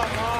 We're